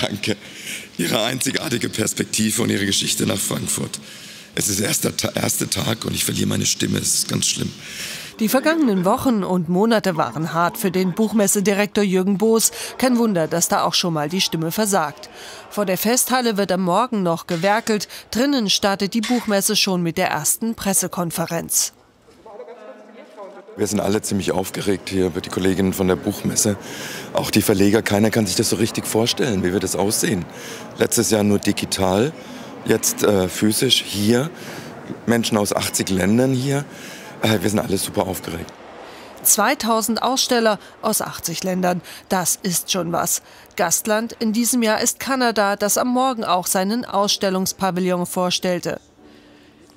Danke. Ihre einzigartige Perspektive und Ihre Geschichte nach Frankfurt. Es ist erst der erste Tag und ich verliere meine Stimme. Es ist ganz schlimm. Die vergangenen Wochen und Monate waren hart für den Buchmessedirektor Jürgen Boos. Kein Wunder, dass da auch schon mal die Stimme versagt. Vor der Festhalle wird am Morgen noch gewerkelt. Drinnen startet die Buchmesse schon mit der ersten Pressekonferenz. Wir sind alle ziemlich aufgeregt hier, die Kolleginnen von der Buchmesse. Auch die Verleger, keiner kann sich das so richtig vorstellen, wie wird das aussehen. Letztes Jahr nur digital, jetzt äh, physisch hier. Menschen aus 80 Ländern hier. Äh, wir sind alle super aufgeregt. 2000 Aussteller aus 80 Ländern. Das ist schon was. Gastland in diesem Jahr ist Kanada, das am Morgen auch seinen Ausstellungspavillon vorstellte.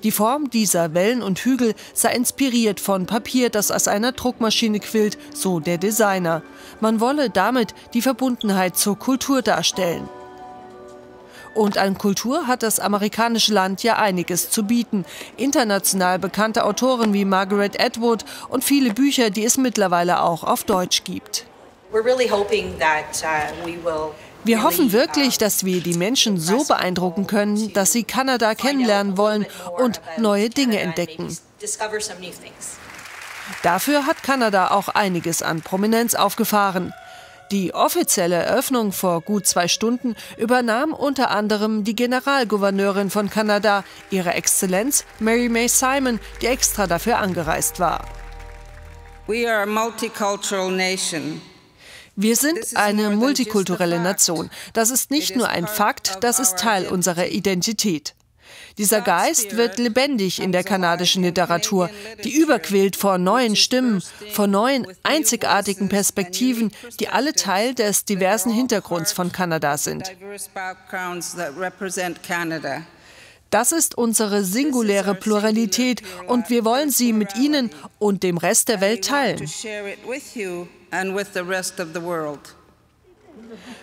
Die Form dieser Wellen und Hügel sei inspiriert von Papier, das aus einer Druckmaschine quillt, so der Designer. Man wolle damit die Verbundenheit zur Kultur darstellen. Und an Kultur hat das amerikanische Land ja einiges zu bieten. International bekannte Autoren wie Margaret Atwood und viele Bücher, die es mittlerweile auch auf Deutsch gibt. Uh, wir hoffen wirklich, dass wir die Menschen so beeindrucken können, dass sie Kanada kennenlernen wollen und neue Dinge entdecken. Dafür hat Kanada auch einiges an Prominenz aufgefahren. Die offizielle Eröffnung vor gut zwei Stunden übernahm unter anderem die Generalgouverneurin von Kanada, ihre Exzellenz Mary May Simon, die extra dafür angereist war. Wir sind eine multikulturelle Nation. Das ist nicht nur ein Fakt, das ist Teil unserer Identität. Dieser Geist wird lebendig in der kanadischen Literatur, die überquillt vor neuen Stimmen, vor neuen, einzigartigen Perspektiven, die alle Teil des diversen Hintergrunds von Kanada sind. Das ist unsere singuläre Pluralität und wir wollen sie mit Ihnen und dem Rest der Welt teilen.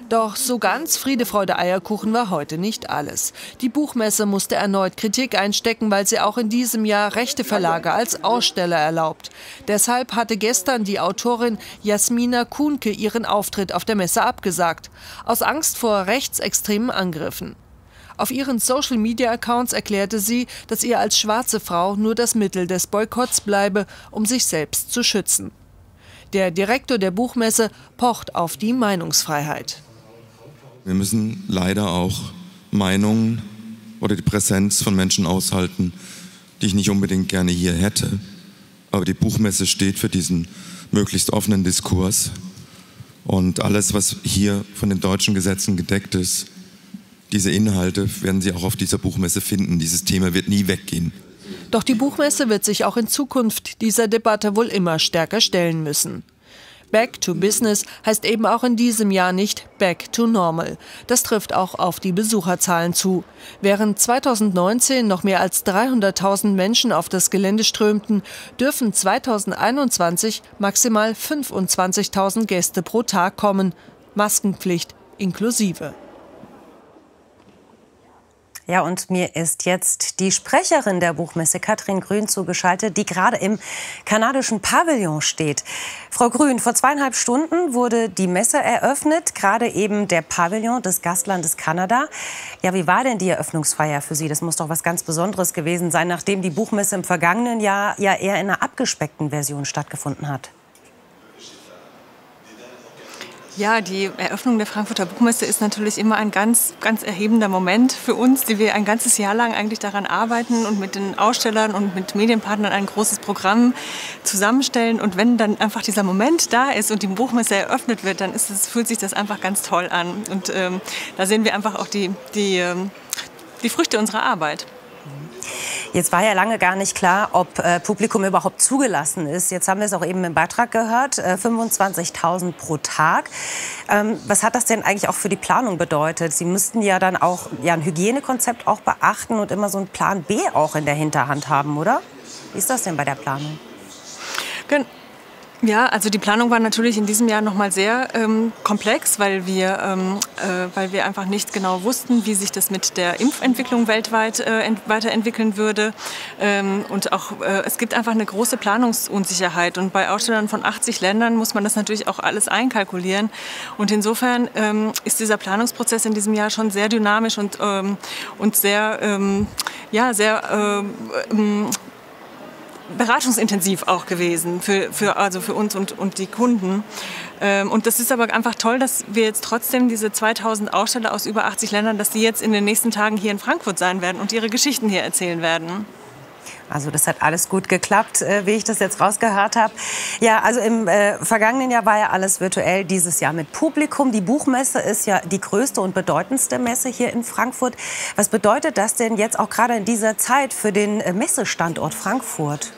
Doch so ganz Friede, Freude, Eierkuchen war heute nicht alles. Die Buchmesse musste erneut Kritik einstecken, weil sie auch in diesem Jahr rechte Verlage als Aussteller erlaubt. Deshalb hatte gestern die Autorin Jasmina Kuhnke ihren Auftritt auf der Messe abgesagt, aus Angst vor rechtsextremen Angriffen. Auf ihren Social-Media-Accounts erklärte sie, dass ihr als schwarze Frau nur das Mittel des Boykotts bleibe, um sich selbst zu schützen. Der Direktor der Buchmesse pocht auf die Meinungsfreiheit. Wir müssen leider auch Meinungen oder die Präsenz von Menschen aushalten, die ich nicht unbedingt gerne hier hätte. Aber die Buchmesse steht für diesen möglichst offenen Diskurs. Und alles, was hier von den deutschen Gesetzen gedeckt ist, diese Inhalte werden Sie auch auf dieser Buchmesse finden. Dieses Thema wird nie weggehen. Doch die Buchmesse wird sich auch in Zukunft dieser Debatte wohl immer stärker stellen müssen. Back to Business heißt eben auch in diesem Jahr nicht Back to Normal. Das trifft auch auf die Besucherzahlen zu. Während 2019 noch mehr als 300.000 Menschen auf das Gelände strömten, dürfen 2021 maximal 25.000 Gäste pro Tag kommen. Maskenpflicht inklusive. Ja, und mir ist jetzt die Sprecherin der Buchmesse, Katrin Grün, zugeschaltet, die gerade im kanadischen Pavillon steht. Frau Grün, vor zweieinhalb Stunden wurde die Messe eröffnet, gerade eben der Pavillon des Gastlandes Kanada. Ja, wie war denn die Eröffnungsfeier für Sie? Das muss doch was ganz Besonderes gewesen sein, nachdem die Buchmesse im vergangenen Jahr ja eher in einer abgespeckten Version stattgefunden hat. Ja, die Eröffnung der Frankfurter Buchmesse ist natürlich immer ein ganz, ganz erhebender Moment für uns, die wir ein ganzes Jahr lang eigentlich daran arbeiten und mit den Ausstellern und mit Medienpartnern ein großes Programm zusammenstellen. Und wenn dann einfach dieser Moment da ist und die Buchmesse eröffnet wird, dann es, fühlt sich das einfach ganz toll an. Und ähm, da sehen wir einfach auch die, die, ähm, die Früchte unserer Arbeit. Jetzt war ja lange gar nicht klar, ob äh, Publikum überhaupt zugelassen ist. Jetzt haben wir es auch eben im Beitrag gehört, äh, 25.000 pro Tag. Ähm, was hat das denn eigentlich auch für die Planung bedeutet? Sie müssten ja dann auch ja, ein Hygienekonzept auch beachten und immer so einen Plan B auch in der Hinterhand haben, oder? Wie ist das denn bei der Planung? Gen Ja, also die Planung war natürlich in diesem Jahr noch mal sehr ähm, komplex, weil wir, ähm, äh, weil wir einfach nicht genau wussten, wie sich das mit der Impfentwicklung weltweit äh, weiterentwickeln würde. Ähm, und auch äh, es gibt einfach eine große Planungsunsicherheit. Und bei Ausstellern von 80 Ländern muss man das natürlich auch alles einkalkulieren. Und insofern ähm, ist dieser Planungsprozess in diesem Jahr schon sehr dynamisch und, ähm, und sehr, ähm, ja, sehr beratungsintensiv auch gewesen für, für, also für uns und, und die Kunden. Ähm, und das ist aber einfach toll, dass wir jetzt trotzdem diese 2000 Aussteller aus über 80 Ländern, dass die jetzt in den nächsten Tagen hier in Frankfurt sein werden und ihre Geschichten hier erzählen werden. Also das hat alles gut geklappt, äh, wie ich das jetzt rausgehört habe. Ja, also im äh, vergangenen Jahr war ja alles virtuell, dieses Jahr mit Publikum. Die Buchmesse ist ja die größte und bedeutendste Messe hier in Frankfurt. Was bedeutet das denn jetzt auch gerade in dieser Zeit für den äh, Messestandort Frankfurt?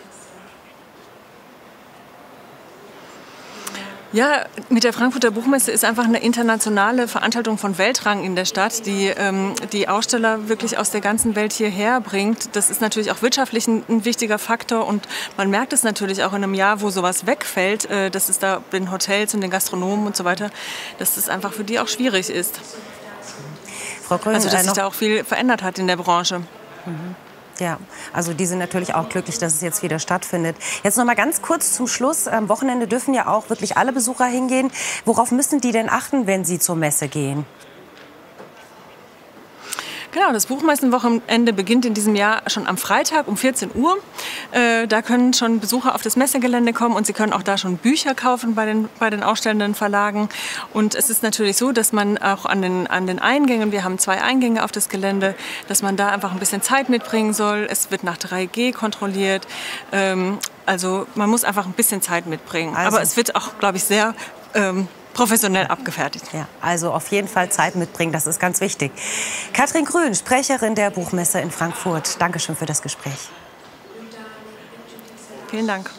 Ja, mit der Frankfurter Buchmesse ist einfach eine internationale Veranstaltung von Weltrang in der Stadt, die ähm, die Aussteller wirklich aus der ganzen Welt hierher bringt. Das ist natürlich auch wirtschaftlich ein, ein wichtiger Faktor und man merkt es natürlich auch in einem Jahr, wo sowas wegfällt, äh, dass es da den Hotels und den Gastronomen und so weiter, dass das einfach für die auch schwierig ist. Frau Grün, also dass äh, sich da auch viel verändert hat in der Branche. Mhm. Ja, also die sind natürlich auch glücklich, dass es jetzt wieder stattfindet. Jetzt noch mal ganz kurz zum Schluss. Am Wochenende dürfen ja auch wirklich alle Besucher hingehen. Worauf müssen die denn achten, wenn sie zur Messe gehen? Genau, das Buchmessenwochenende beginnt in diesem Jahr schon am Freitag um 14 Uhr. Äh, da können schon Besucher auf das Messegelände kommen und sie können auch da schon Bücher kaufen bei den, bei den ausstellenden Verlagen. Und es ist natürlich so, dass man auch an den, an den Eingängen, wir haben zwei Eingänge auf das Gelände, dass man da einfach ein bisschen Zeit mitbringen soll. Es wird nach 3G kontrolliert. Ähm, also man muss einfach ein bisschen Zeit mitbringen. Also. Aber es wird auch, glaube ich, sehr ähm, professionell abgefertigt. Ja, also auf jeden Fall Zeit mitbringen, das ist ganz wichtig. Katrin Grün, Sprecherin der Buchmesse in Frankfurt. Dankeschön für das Gespräch. Vielen Dank.